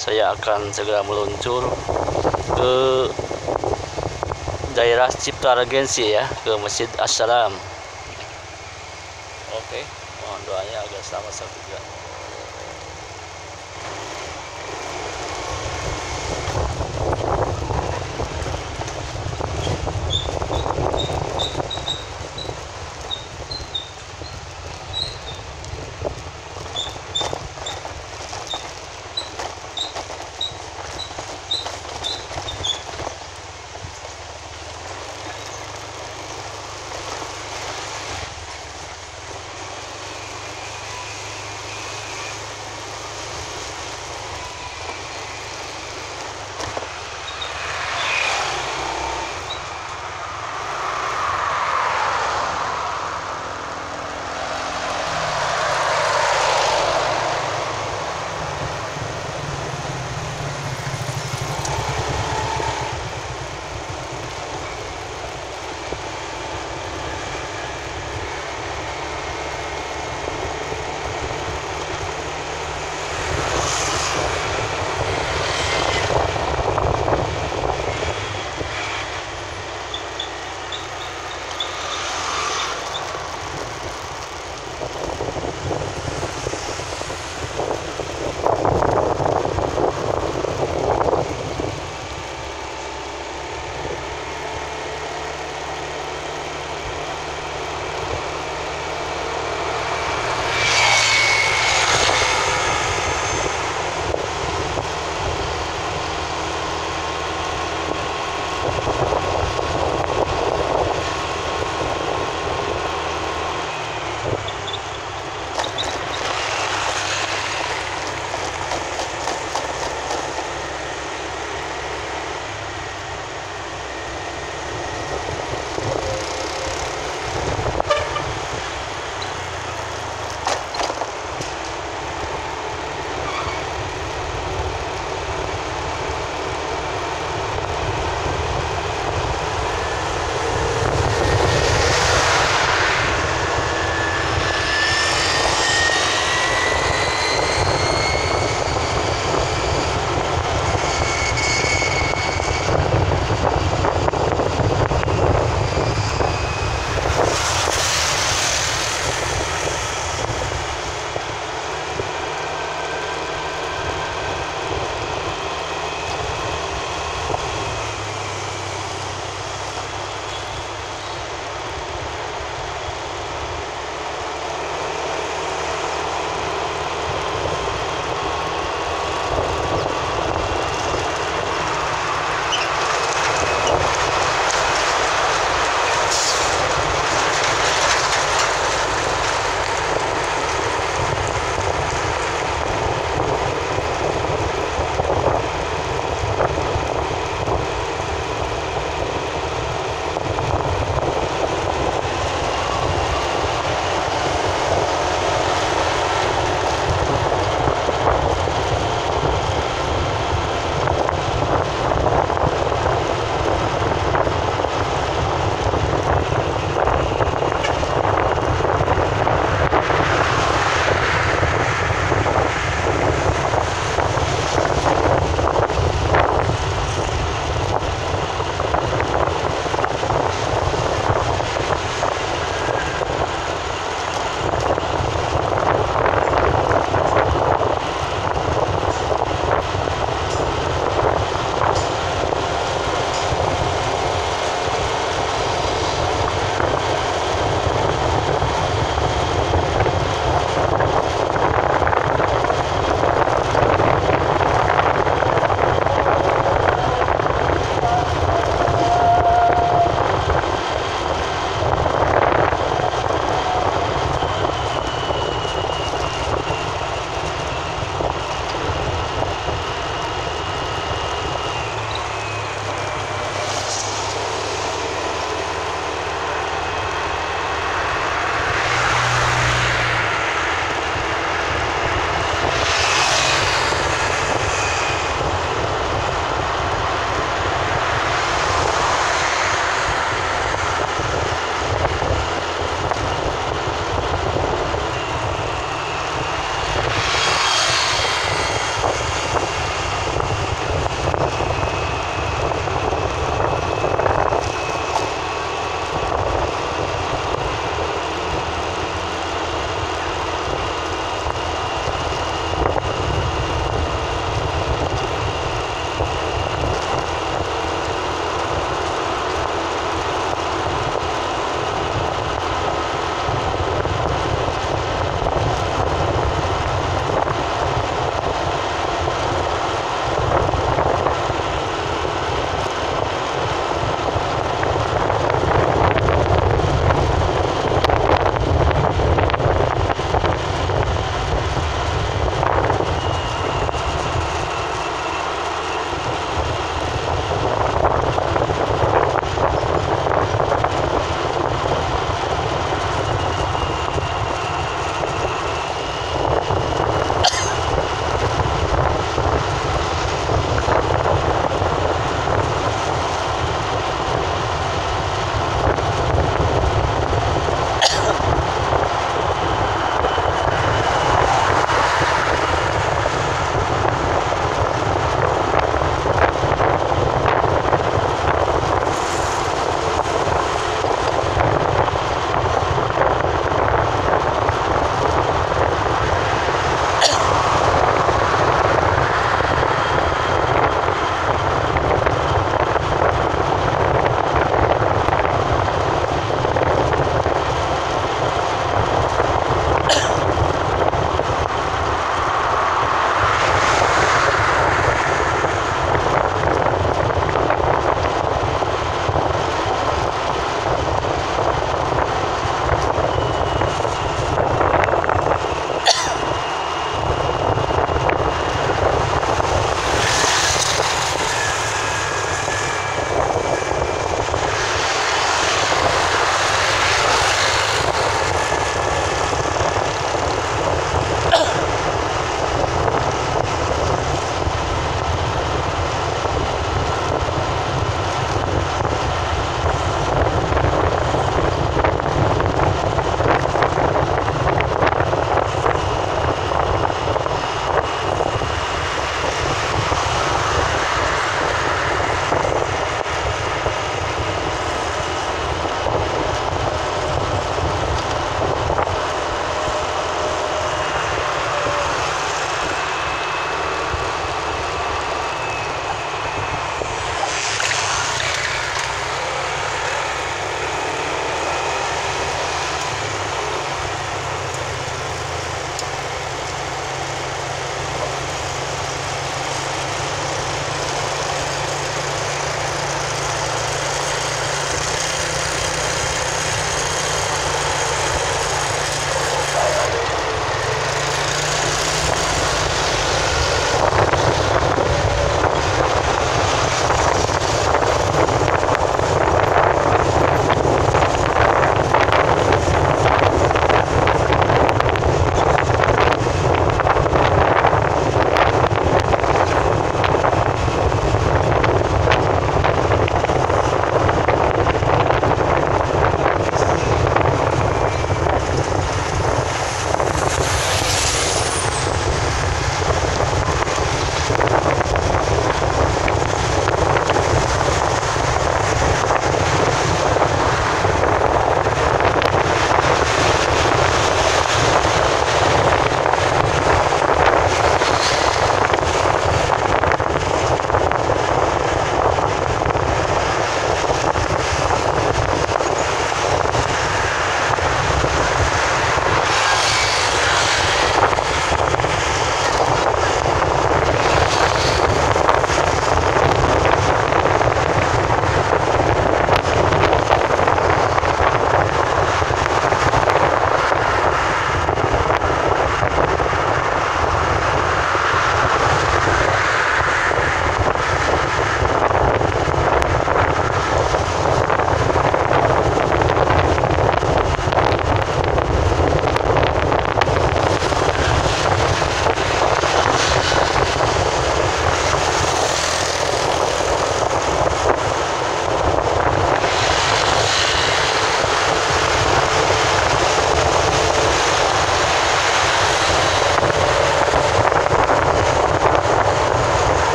saya akan segera meluncur ke daerah Cipta Regensi ya ke Masjid Assalam. Oke. Mohon doanya agar selamat sampai tujuan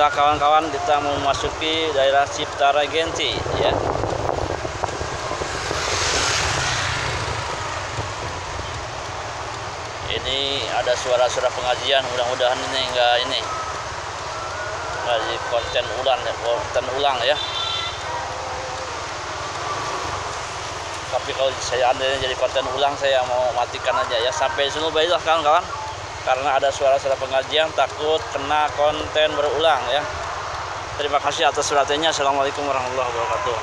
Baiklah kawan-kawan kita memasuki daerah Cipta Regensi ya. Ini ada suara-suara pengajian mudah-mudahan ini enggak ini di konten ulang ya, konten ulang ya. Tapi kalau saya andainya jadi konten ulang saya mau matikan aja ya sampai sini baiklah kawan-kawan karena ada suara-suara pengajian takut kena konten berulang ya. Terima kasih atas perhatiannya. Assalamualaikum warahmatullahi wabarakatuh.